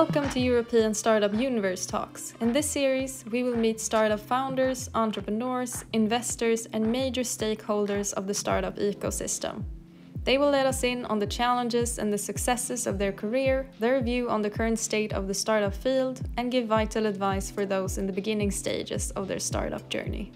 Welcome to European Startup Universe Talks. In this series, we will meet startup founders, entrepreneurs, investors, and major stakeholders of the startup ecosystem. They will let us in on the challenges and the successes of their career, their view on the current state of the startup field, and give vital advice for those in the beginning stages of their startup journey.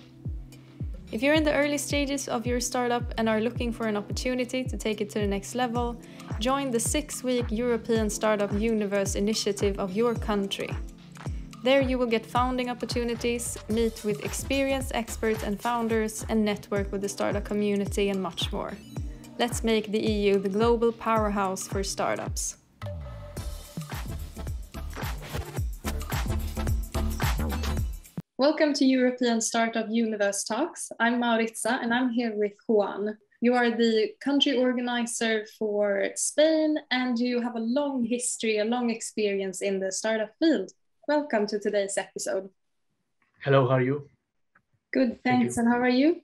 If you're in the early stages of your startup and are looking for an opportunity to take it to the next level, join the six week European Startup Universe initiative of your country. There, you will get founding opportunities, meet with experienced experts and founders, and network with the startup community and much more. Let's make the EU the global powerhouse for startups. Welcome to European Startup Universe Talks. I'm Mauritza and I'm here with Juan. You are the country organizer for Spain and you have a long history, a long experience in the startup field. Welcome to today's episode. Hello, how are you? Good, thanks. Thank and how are you?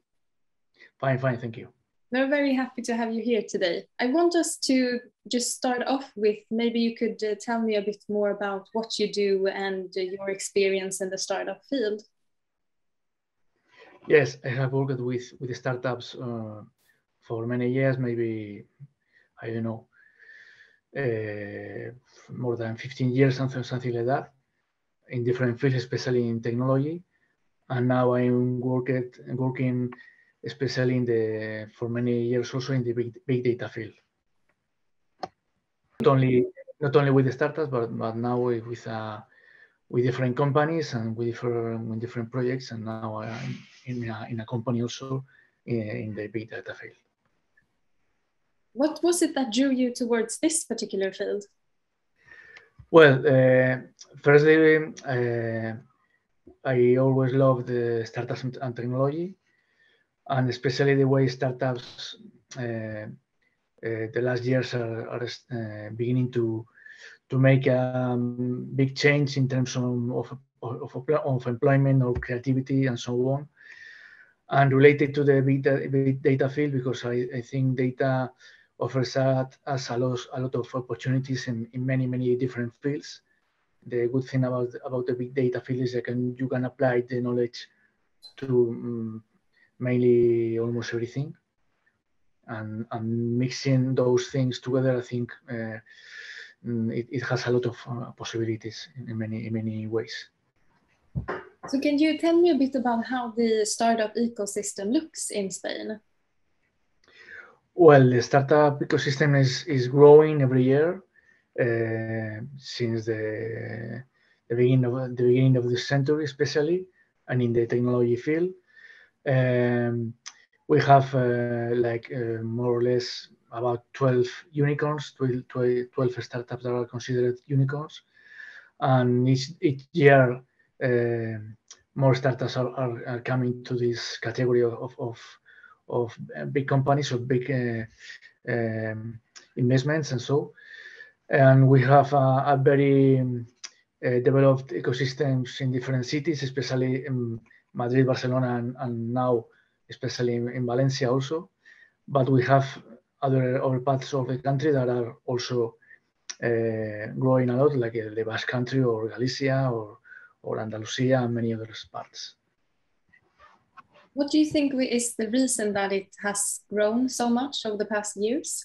Fine, fine, thank you. We're very happy to have you here today. I want us to just start off with maybe you could uh, tell me a bit more about what you do and uh, your experience in the startup field. Yes, I have worked with with startups uh, for many years, maybe I don't know, uh, more than 15 years, something something like that, in different fields, especially in technology. And now I'm worked working especially in the for many years also in the big, big data field. Not only not only with the startups, but but now with uh, with different companies and with different with different projects, and now I'm in a, in a company also in, in the big data field. What was it that drew you towards this particular field? Well, uh, firstly, uh, I always loved the startups and technology and especially the way startups uh, uh, the last years are, are uh, beginning to to make a um, big change in terms of, of, of, of, employment or creativity and so on. And related to the big data, field, because I, I think data offers us a lot, a lot of opportunities in, in many, many different fields. The good thing about, about the big data field is that can, you can apply the knowledge to um, mainly almost everything. And, and mixing those things together, I think uh, mm, it, it, has a lot of uh, possibilities in many, in many ways. So can you tell me a bit about how the startup ecosystem looks in Spain? Well, the startup ecosystem is, is growing every year uh, since the, the beginning of the beginning of this century, especially, and in the technology field. Um, we have uh, like uh, more or less about 12 unicorns, 12, 12, startups that are considered unicorns. And each, each year, more startups are, are, are, coming to this category of, of, of big companies or big uh, um, investments and so. And we have a, a very um, uh, developed ecosystems in different cities, especially in Madrid, Barcelona, and, and now especially in, in, Valencia also. But we have other other parts of the country that are also uh, growing a lot, like uh, the Basque Country or Galicia or or Andalusia and many other parts. What do you think is the reason that it has grown so much over the past years?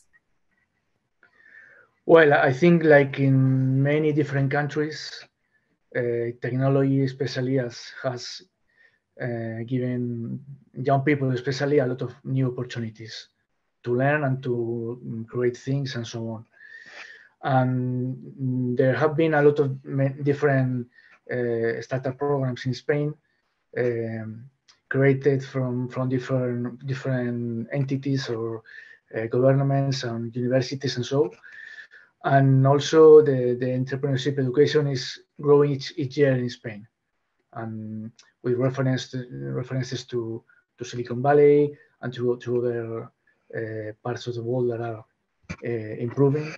Well, I think like in many different countries, uh, technology especially has, has uh, giving young people, especially, a lot of new opportunities to learn and to mm, create things and so on. And there have been a lot of different startup programs in Spain um, created from from different different entities or uh, governments and universities and so. And also the, the entrepreneurship education is growing each, each year in Spain. And with reference to, references to, to Silicon Valley and to, to other uh, parts of the world that are uh, improving.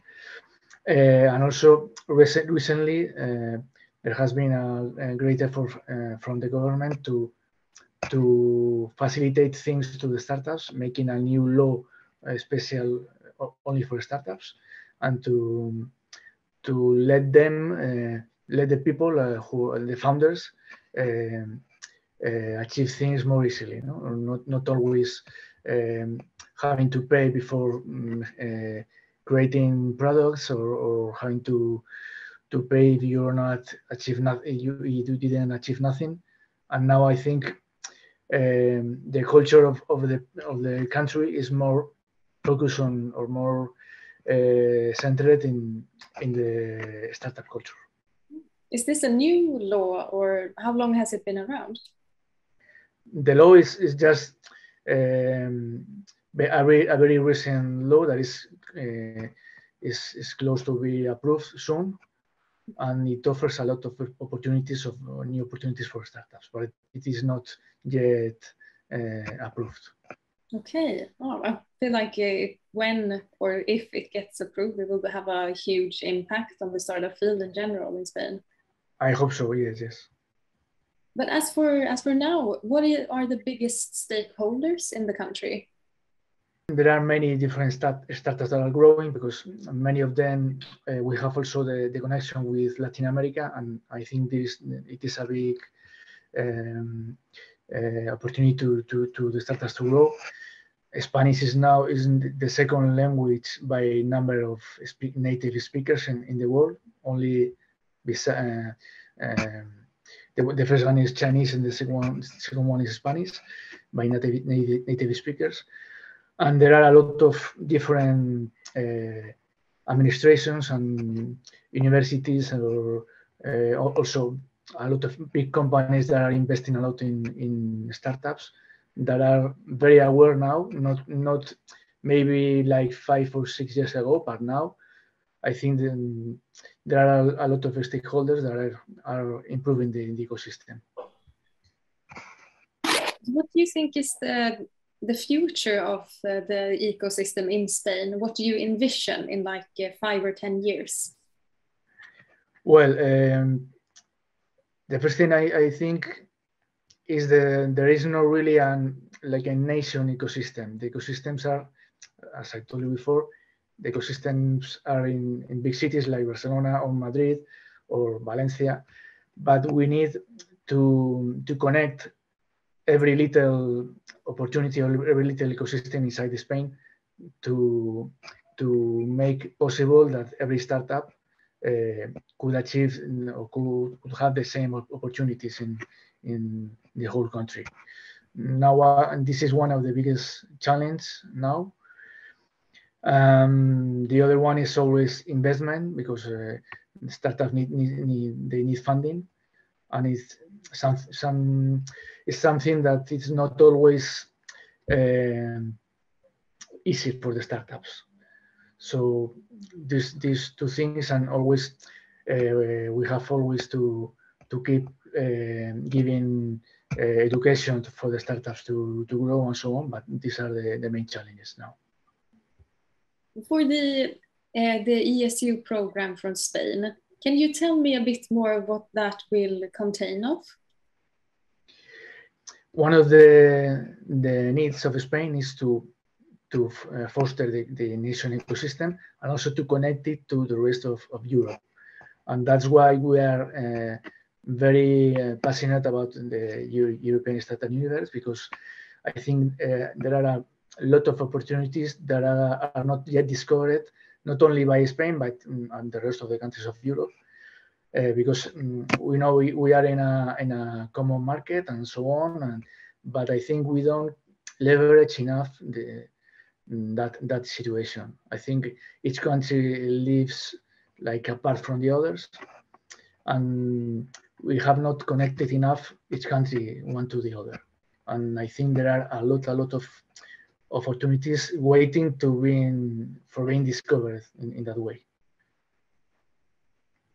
Uh, and also recent, recently, uh, there has been a, a great effort uh, from the government to to facilitate things to the startups, making a new law uh, special only for startups, and to to let them let the people who the founders um, achieve things more easily, no? not not always um, having to pay before um, creating products or, or having to to pay if you're not achieve nothing you, you didn't achieve nothing? And now i think um, the culture of, of the of the country is more focused on or more uh, centered in in the startup culture. Is this a new law or how long has it been around? The law is, is just um, a, very, a very recent law that is uh, is, is close to be approved soon and it offers a lot of opportunities of uh, new opportunities for startups but it is not yet uh, approved. Okay. Oh, i feel like uh, when or if it gets approved it will have a huge impact on the startup field in general in spain. I hope so yes yes. But as for as for now what are the biggest stakeholders in the country there are many different start, startups that are growing because many of them uh, we have also the, the connection with Latin America, and I think this it is a big um, uh, opportunity to, to, to the startups to grow. Spanish is now is the second language by number of speak, native speakers in, in the world. Only uh, um, the, the first one is Chinese and the second one, second one is Spanish by native, native, native speakers and there are a lot of different uh, administrations and universities or uh, also a lot of big companies that are investing a lot in, in startups that are very aware now, not not maybe like five or six years ago, but now I think there are a, lot of stakeholders that are, are improving the, the ecosystem. What do you think is the the future of uh, the ecosystem in Spain? What do you envision in like uh, five or 10 years? Well, um, the first thing I, I, think is that there is no really an like a nation ecosystem. The ecosystems are, as I told you before, the ecosystems are in, in big cities like Barcelona or Madrid or Valencia, but we need to to connect every little opportunity or every little ecosystem inside Spain to to make possible that every startup uh, could achieve or could, could, have the same opportunities in in the whole country. Now, uh, and this is one of the biggest challenges now. Um, the other one is always investment because uh, startups need, need, need, they need funding, and it's some some is something that is not always um, easy for the startups. So these these two things, and always uh, we have always to to keep uh, giving uh, education for the startups to to grow and so on. But these are the, the main challenges now. For the uh, the ESU program from Spain, can you tell me a bit more what that will contain of? one of the the needs of Spain is to to uh, foster the, the nation ecosystem and also to connect it to the rest of, of Europe. And that's why we are uh, very uh, passionate about the Euro European Startup Universe because I think uh, there are a lot of opportunities that are, are not yet discovered, not only by Spain, but um, the rest of the countries of Europe. Uh, because um, we know we, we are in a in a common market and so on and but i think we don't leverage enough the that that situation i think each country lives like apart from the others and we have not connected enough each country one to the other and i think there are a lot a lot of opportunities waiting to being for being discovered in, in that way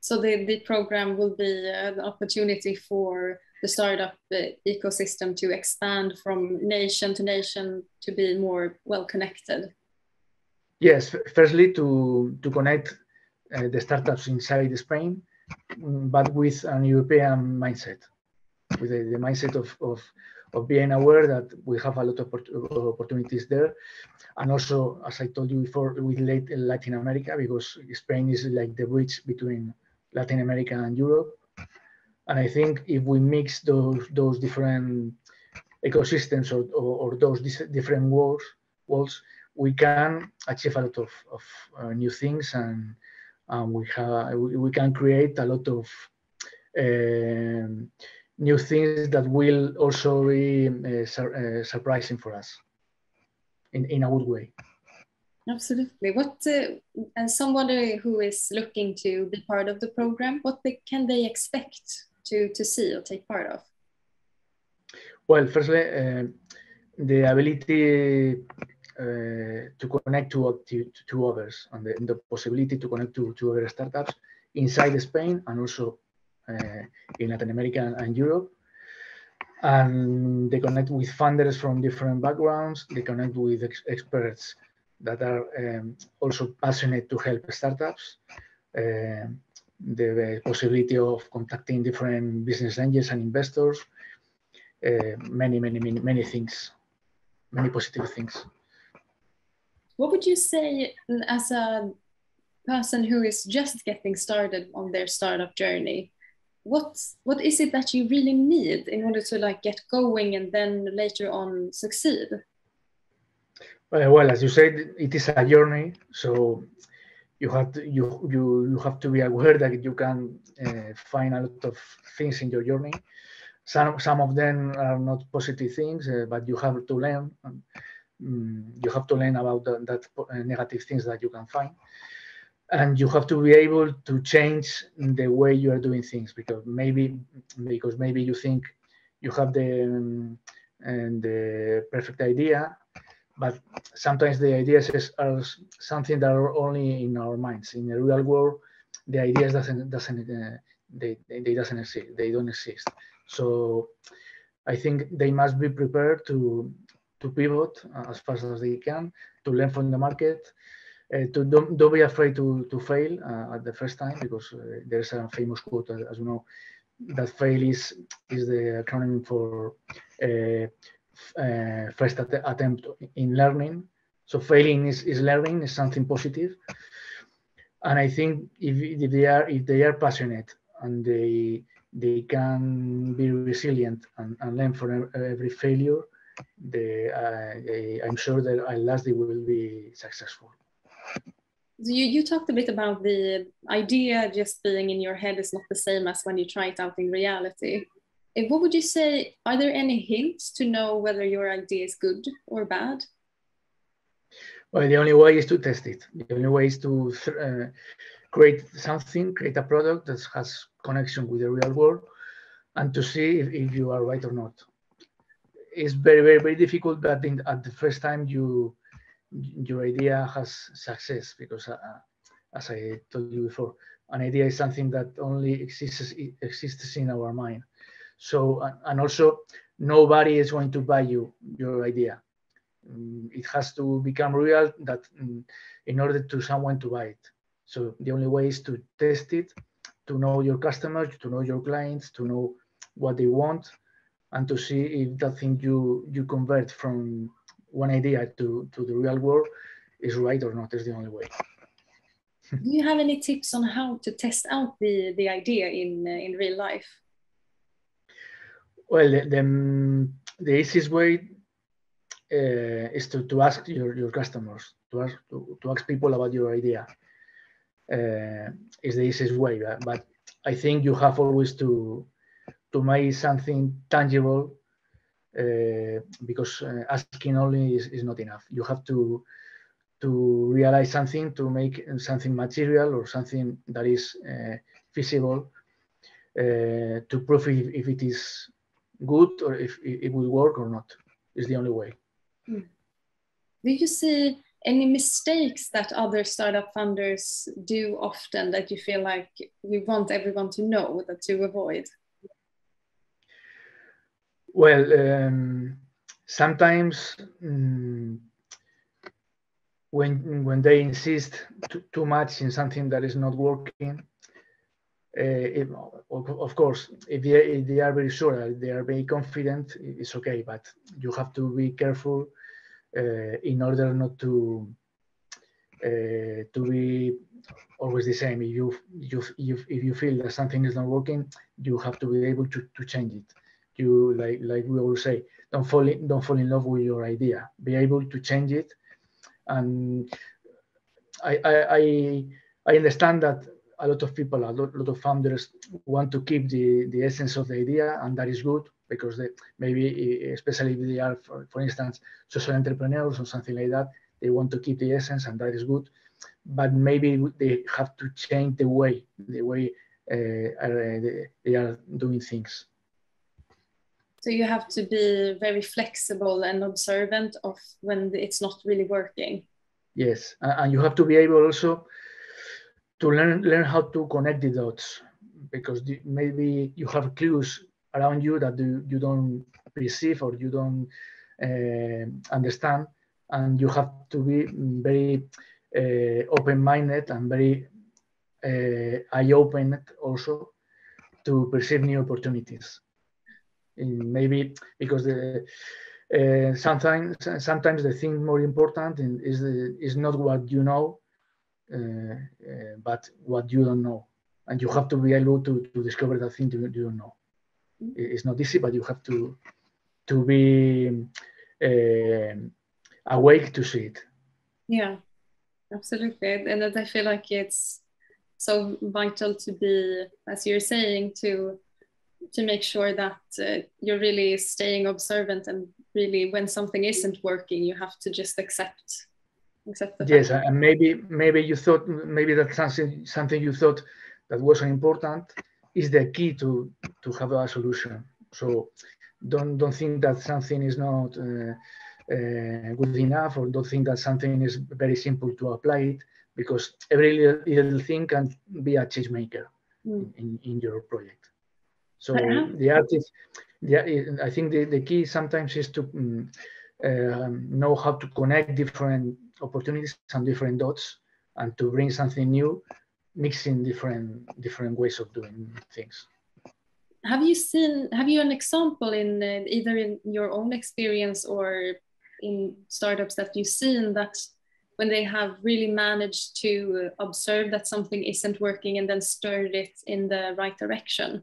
so the, the program will be an opportunity for the startup ecosystem to expand from nation to nation to be more well connected? Yes, firstly to to connect uh, the startups inside Spain, mm, but with an European mindset, with the, the mindset of, of of being aware that we have a lot of opportunities there. And also, as I told you before, with Latin America, because Spain is like the bridge between Latin America and Europe. And I think if we mix those those different ecosystems or, or, or those different worlds, worlds, we can achieve a lot of, of uh, new things and, we, have, we, we can create a lot of um, new things that will also be uh, sur uh, surprising for us in, in a good way. Absolutely. What uh, and somebody who is looking to be part of the program, what they, can they expect to to see or take part of? Well, firstly, the ability uh, to connect to, to, to others and the, the, possibility to connect to, to other startups inside Spain and also in Latin America and Europe. And they connect with funders from different backgrounds. They connect with ex experts that are um, also passionate to help startups. Uh, the possibility of contacting different business angels and investors. Uh, many, many, many, many things, many positive things. What would you say as a person who is just getting started on their startup journey? What what is it that you really need in order to like get going and then later on succeed? Uh, well as you said it is a journey so you have to you you, you have to be aware that you can uh, find a lot of things in your journey. Some some of them are not positive things uh, but you have to learn um, you have to learn about the, that uh, negative things that you can find and you have to be able to change the way you are doing things because maybe because maybe you think you have the um, and the perfect idea but sometimes the ideas are something that are only in our minds. In the real world the ideas doesn't doesn't uh, they, they doesn't exist they don't exist. So i think they must be prepared to to pivot as fast as they can to learn from the market to don't, don't be afraid to, to fail uh, at the first time because uh, there's a famous quote, as you know, that fail is, is the acronym for first att attempt in learning. So failing is, is learning, is something positive. And I think if, if they are if they are passionate and they they can be resilient and, and learn from every failure, they, uh, I'm sure that at last they will be successful. You, you talked a bit about the idea just being in your head is not the same as when you try it out in reality. What would you say? Are there any hints to know whether your idea is good or bad? Well, the only way is to test it. The only way is to uh, create something, create a product that has connection with the real world, and to see if, if you are right or not. It's very, very, very difficult that in, at the first time you your idea has success because uh, as I told you before, an idea is something that only exists exists in our mind. So and also nobody is going to buy you your idea. Mm, it has to become real that mm, in order to someone to buy it. So the only way is to test it, to know your customers, to know your clients, to know what they want, and to see if that thing you you convert from one idea to, to the real world is right or not is the only way. Do you have any tips on how to test out the, the idea in, uh, in real life? Well, the, the, the easiest way uh, is to, to ask your, your customers, to ask, to, to ask people about your idea. Uh, is the easiest way, but I think you have always to to make something tangible uh, because uh, asking only is, is not enough. You have to to realize something, to make something material or something that is uh, feasible, to prove if, if it is good or if it will work or not. Is the only way. Mm. Do you see any mistakes that other startup funders do often that you feel like we want everyone to know that to avoid? Well, um, sometimes um, when when they insist too, too, much in something that is not working, uh, if, of course, if they, if they are very sure, they are very confident, it's okay. But you have to be careful uh, in order not to uh, to be always the same. If you, you, if you feel that something is not working, you have to be able to, to change it. You like like we always say, don't fall in, don't fall in love with your idea. Be able to change it. And I I I, understand that a lot of people, a lot, lot, of founders want to keep the, the essence of the idea, and that is good because they, maybe, especially if they are, for, for instance, social entrepreneurs or something like that, they want to keep the essence, and that is good. But maybe they have to change the way the way uh, they are doing things. So you have to be very flexible and observant of when it's not really working. Yes, and you have to be able also to learn learn how to connect the dots because maybe you have clues around you that you, you don't perceive or you don't uh, understand and you have to be very uh, open-minded and very uh, eye-open also to perceive new opportunities. In maybe because the uh, sometimes sometimes the thing more important is the, is not what you know, uh, uh, but what you don't know, and you have to be able to, to discover that thing you, you don't know. It's not easy, but you have to to be uh, awake to see it. Yeah, absolutely. And I feel like it's so vital to be, as you're saying, to to make sure that uh, you're really staying observant and really when something isn't working you have to just accept accept the yes fact. and maybe maybe you thought maybe that's something something you thought that wasn't important is the key to to have a solution so don't don't think that something is not uh, uh, good enough or don't think that something is very simple to apply it because every little, little thing can be a change maker mm. in, in your project. So the artist, the, I think the, the key sometimes is to um, uh, know how to connect different opportunities and different dots and to bring something new, mixing different different ways of doing things have you seen have you an example in uh, either in your own experience or in startups that you've seen that when they have really managed to observe that something isn't working and then stirred it in the right direction?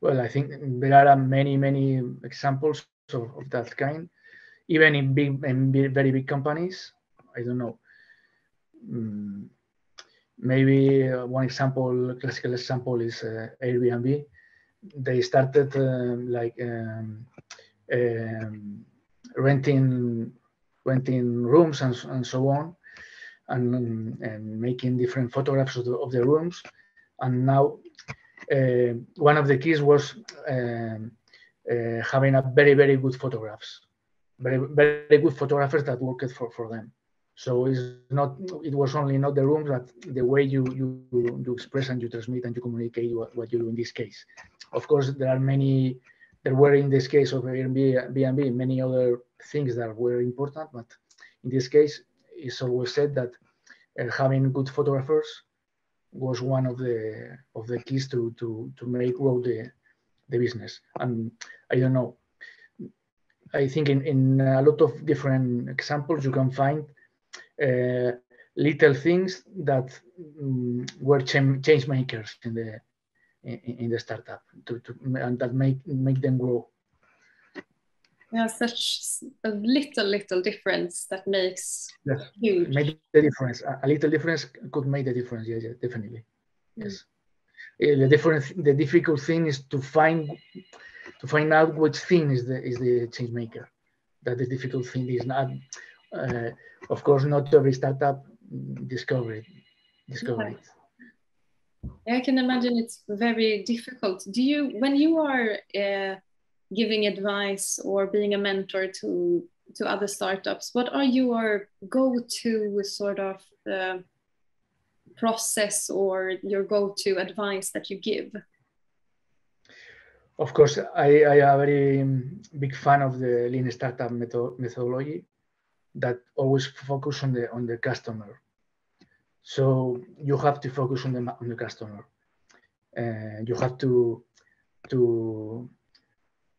Well, I think there are many, many examples of, of that kind, even in big in very big companies. I don't know. Mm, maybe uh, one example, classical example is uh, Airbnb. They started uh, like um, um, renting renting rooms and, and so on and, and making different photographs of the, of the rooms and now one of the keys was uh, uh, having a very very good photographs. Very very good photographers that worked for, for them. So it's not it was only not the rooms but the way you you, you express and you transmit and you communicate what, what you do in this case. Of course there are many there were in this case of Airbnb many other things that were important, but in this case, it's always said that uh, having good photographers was one of the of the keys to to to make grow the the business. And I don't know. I think in, in a lot of different examples you can find uh, little things that um, were change makers in the in, in the startup to, to and that make make them grow yeah such a little little difference that makes yes. huge make the difference a little difference could make the difference yes, yes definitely mm. yes mm. the difference the difficult thing is to find to find out which thing is the is the change maker that the difficult thing is not uh, of course not every startup discover it discover yeah. it I can imagine it's very difficult. Do you, when you are uh, giving advice or being a mentor to to other startups, what are your go-to sort of uh, process or your go-to advice that you give? Of course, I, I am a very um, big fan of the lean startup methodology that always focus on the on the customer So you have to focus on the on the customer. Uh, you have to to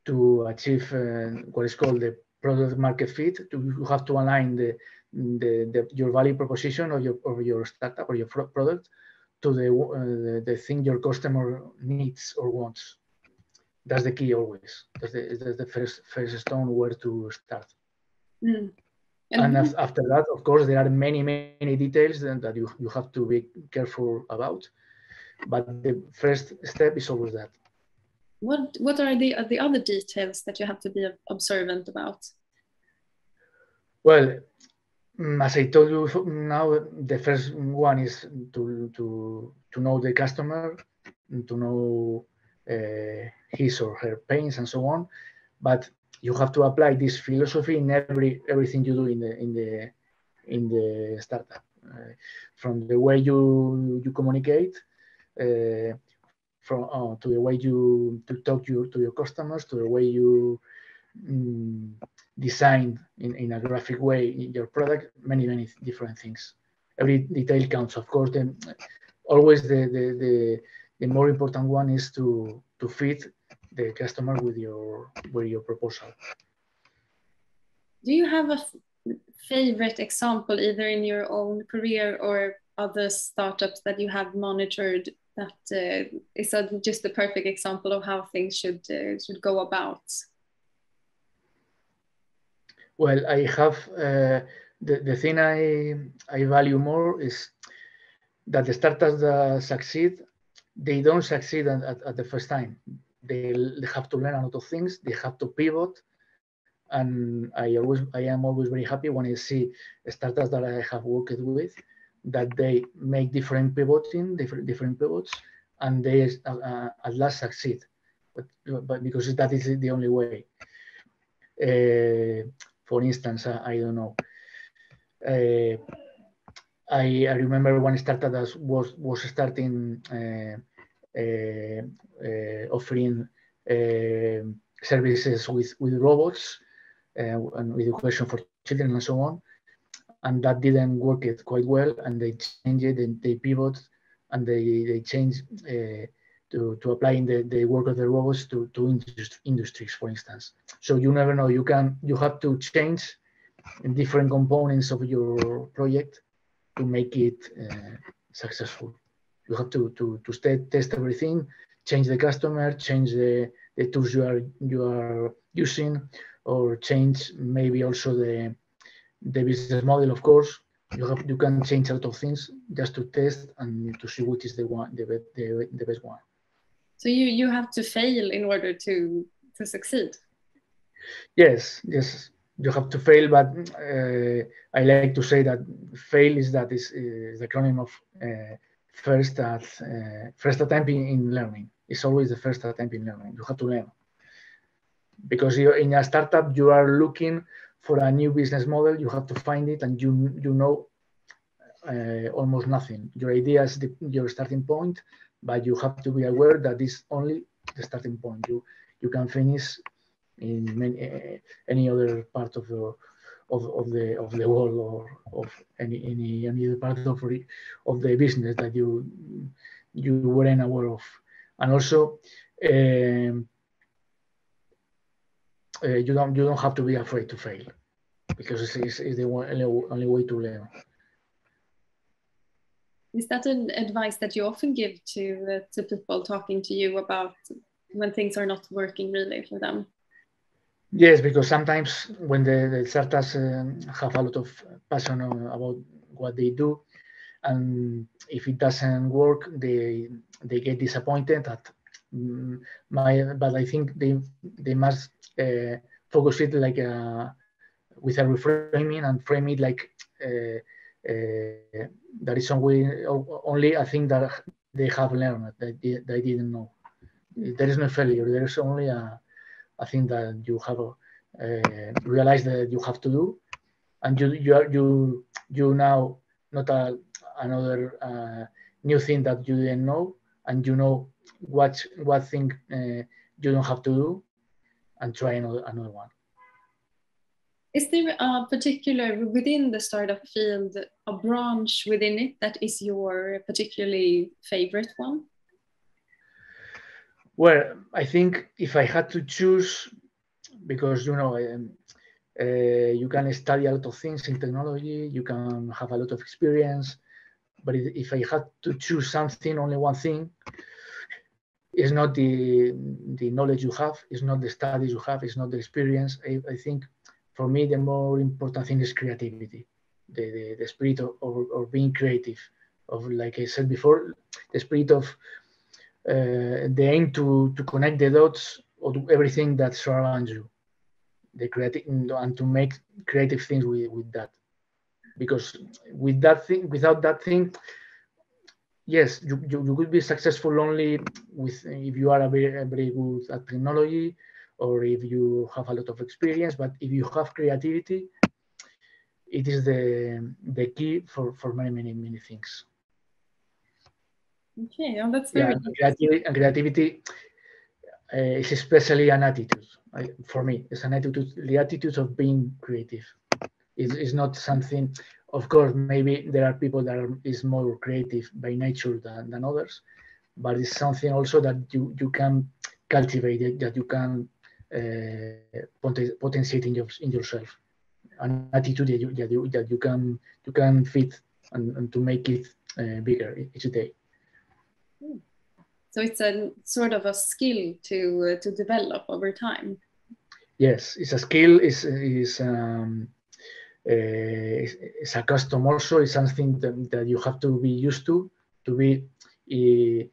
to achieve uh, what is called the product market fit. To, you have to align the, the, the, your value proposition of your of your startup or your product to the, uh, the, the thing your customer needs or wants. That's the key always. That's the, that's the first first stone where to start. Mm. And, and after that, of course, there are many many details that you you have to be careful about. But the first step is always that. What what are the the other details that you have to be observant about? Well, mm, as I told you now, the first one is to to to know the customer, to know uh, his or her pains and so on. But you have to apply this philosophy in every everything you do in the in the in the startup, uh, from the way you you communicate. Uh, from uh, to the way you to talk you, to your customers, to the way you mm, design in, in a graphic way your product, many, many different things. Every detail counts. Of course, then always the, the, the, the more important one is to, to fit the customer with your, with your proposal. Do you have a favorite example, either in your own career or other startups that you have monitored that uh, is a, just the perfect example of how things should uh, should go about. Well, I have uh, the the thing I I value more is that the startups that succeed, they don't succeed at, at, at the first time. They, they have to learn a lot of things. They have to pivot and I always I am always very happy when I see startups that I have worked with that they make different pivoting, different different pivots, and they uh, uh, at last succeed. But, but because that is the only way. Uh, for instance, I, I don't know. Uh, I, I, remember one startup that was was starting uh, offering services with with robots and with education for children and so on and that didn't work it quite well and they changed it and they pivot and they, they changed uh, to, to applying the, the work of the robots to, to industri industries, for instance. So you never know, you can, you have to change different components of your project to make it uh, successful. You have to, to, to stay, test everything, change the customer, change the, the tools you are, you are using, or change maybe also the, the business model, of course, you have you can change a lot of things just to test and to see which is the one the, the, the best one. So you you have to fail in order to to succeed. Yes, yes, you have to fail, but uh, I like to say that fail is that is, is the acronym of uh, first at uh, first attempt in, in, learning. It's always the first attempt in learning. You have to learn because you're in a startup. You are looking for a new business model, you have to find it and you, you know uh, almost nothing. Your idea is the, your starting point, but you have to be aware that this only the starting point. You you can finish in many, uh, any other part of the of, of the of the world or of any any any other part of of the business that you you weren't aware of, and also. Um, uh, you don't you don't have to be afraid to fail because it's, it's, it's the only, only way to learn. Is that an advice that you often give to uh, to people talking to you about when things are not working really for them? Yes, because sometimes when the, the startups um, have a lot of passion about what they do, and if it doesn't work, they they get disappointed. That my, but I think they they must uh, focus it like a, with a reframing and frame it like uh, uh, that is only, only a thing that they have learned that they, they didn't know. There is no failure. There is only a, a thing that you have uh, realized that you have to do, and you you are, you you now not a, another uh, new thing that you didn't know, and you know what what thing uh, you don't have to do, and try another, another one. Is there a particular within the startup field a branch within it that is your particularly favorite one? Well, I think if I had to choose, because you know, um, uh, you can study a lot of things in technology, you can have a lot of experience, but if I had to choose something, only one thing, it's not the the knowledge you have, it's not the studies you have, it's not the experience. I, I think for me the more important thing is creativity, the the, the spirit of, of being creative, of like I said before, the spirit of uh, the aim to to connect the dots of everything that surrounds you, the creative and to make creative things with, with that, because with that thing, without that thing, yes, you, you, you could be successful only with if you are a very, very good at technology or if you have a lot of experience. But if you have creativity, it is the the key for for many many many things. Okay, well, that's very yeah, creativity, and creativity uh, is especially an attitude. I, for me, it's an attitude, the attitude of being creative. It's, it's not something of course, maybe there are people that are is more creative by nature than, than others, but it's something also that you, you can cultivate that you can uh, potentiate in, your, in yourself, an attitude that you, that you, that you can you can fit and, and to make it uh, bigger each day. So it's a sort of a skill to uh, to develop over time. Yes, it's a skill. is is um, uh, it's a custom also it's something that, that, you have to be used to to be uh,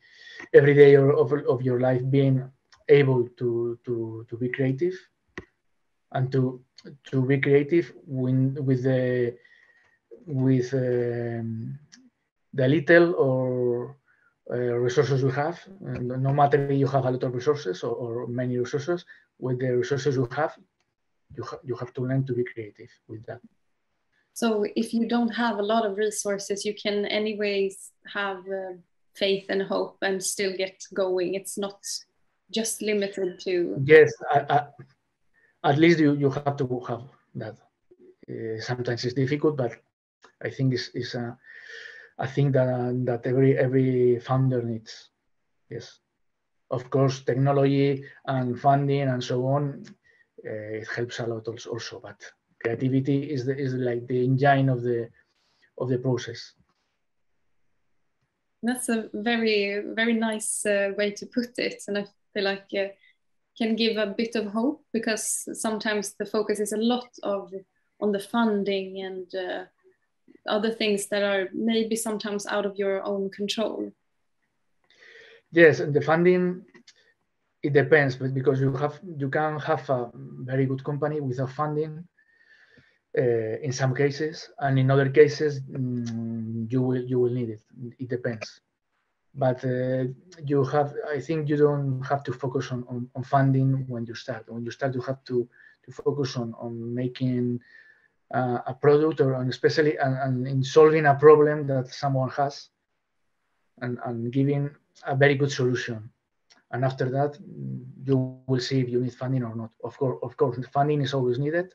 every day of, of your life being able to to to be creative. And to to be creative when, with the with um, the little or uh, resources you have no matter if you have a lot of resources or, or many resources with the resources you have you, ha you have to learn to be creative with that so if you don't have a lot of resources, you can anyways have uh, faith and hope and still get going. It's not just limited to. Yes, I, I, at least you, you have to have that. Uh, sometimes it's difficult, but I think it's, it's a, I think that uh, that every every founder needs. Yes, of course, technology and funding and so on, uh, it helps a lot also but creativity is the, is like the engine of the of the process. That's a very very nice uh, way to put it and i feel like uh, can give a bit of hope because sometimes the focus is a lot of on the funding and uh, other things that are maybe sometimes out of your own control. Yes and the funding it depends but because you have you can have a very good company without funding in some cases, and in other cases, mm, you will you will need it. It depends. But uh, you have, I think, you don't have to focus on, on, on, funding when you start. When you start, you have to to focus on on making uh, a product or on especially and, and, in solving a problem that someone has, and, and giving a very good solution. And after that, you will see if you need funding or not. Of course, of course, funding is always needed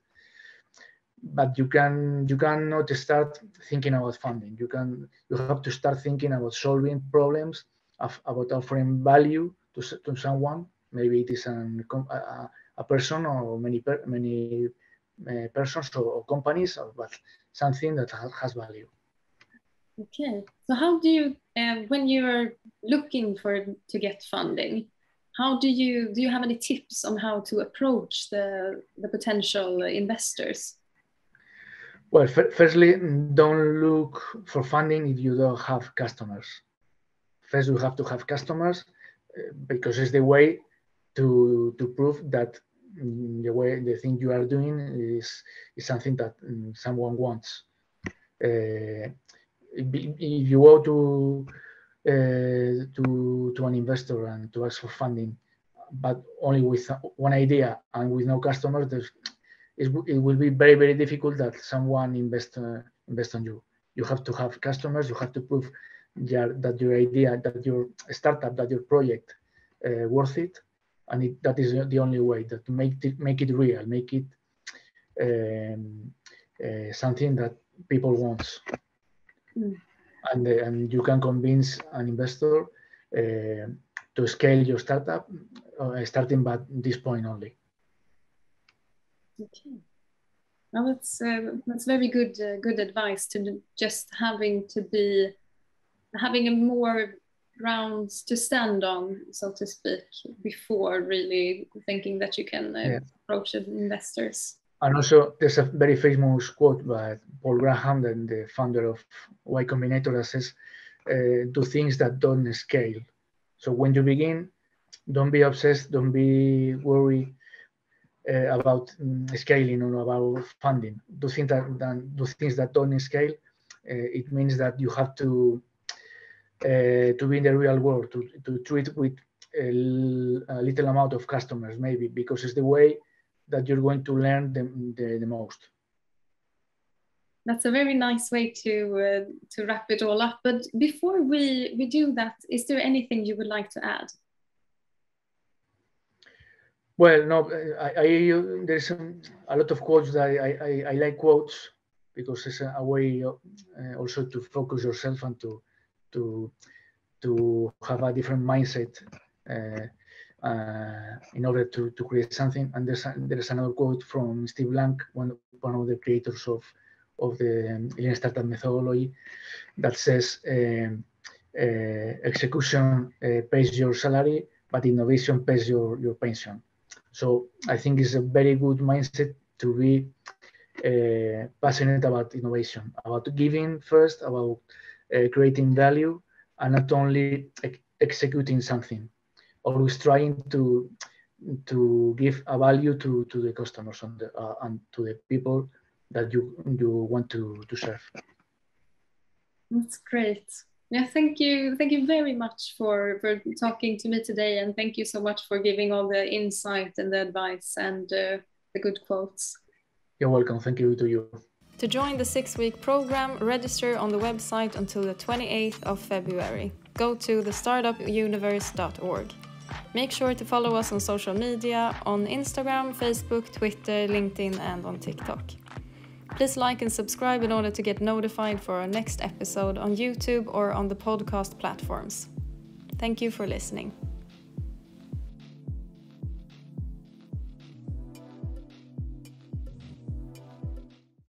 but you can you cannot start thinking about funding. You can you have to start thinking about solving problems of, about offering value to, to someone. Maybe it is an, a, a person or many many uh, persons or, or, companies but something that has value. Okay. So how do you uh, when you're looking for to get funding how do you do you have any tips on how to approach the the potential investors well, firstly, don't look for funding if you don't have customers. First, you have to have customers uh, because it's the way to to prove that mm, the way the thing you are doing is is something that mm, someone wants. Uh, if you go to uh, to to an investor and to ask for funding, but only with one idea and with no customers, there's it, it will be very, very difficult that someone invest, uh, invest on you. You have to have customers, you have to prove your, that your idea, that your startup, that your project uh, worth it. And it, that is the only way that to make it, make it real, make it um, uh, something that people want. Mm. And, uh, and you can convince an investor uh, to scale your startup uh, starting at this point only. Okay. Well, that's uh, that's very good uh, good advice to just having to be having a more grounds to stand on, so to speak, before really thinking that you can uh, yeah. approach investors. And also, there's a very famous quote by Paul Graham, the, the founder of Y Combinator, that says, uh, "Do things that don't scale." So when you begin, don't be obsessed, don't be worried uh, about um, scaling or about funding. Do things that, that do things that don't scale. Uh, it means that you have to uh, to be in the real world, to, to treat with a, a, little amount of customers, maybe, because it's the way that you're going to learn the, the, the most. That's a very nice way to uh, to wrap it all up. But before we, we do that, is there anything you would like to add? Well, no, I, I there's a, lot of quotes that I, I, I like quotes because it's a, way uh, also to focus yourself and to to to have a different mindset uh, uh, in order to, to create something. And there's there's another quote from Steve Blank, one one of the creators of of the Lean Startup methodology, that says um, uh, execution uh, pays your salary, but innovation pays your your pension. So I think it's a very good mindset to be uh, passionate about innovation, about giving first, about uh, creating value and not only ex executing something. Always trying to to give a value to to the customers and, the, uh, and to the people that you you want to to serve. That's great yeah thank you thank you very much for for talking to me today and thank you so much for giving all the insight and the advice and uh, the good quotes you're welcome thank you to you to join the six week program, register on the website until the 28th of February. Go to thestartupuniverse.org. Make sure to follow us on social media on Instagram, Facebook, Twitter, LinkedIn, and on TikTok. Please like and subscribe in order to get notified for our next episode on YouTube or on the podcast platforms. Thank you for listening.